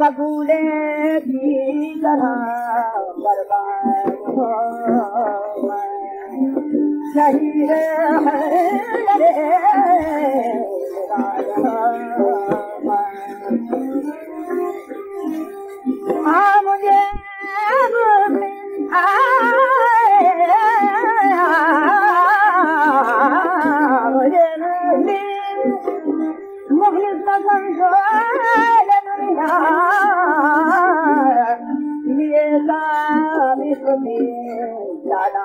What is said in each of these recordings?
बबूले की तरह बर्बाद हो सही हाँ विश्व में ज्यादा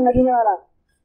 नगीने वाला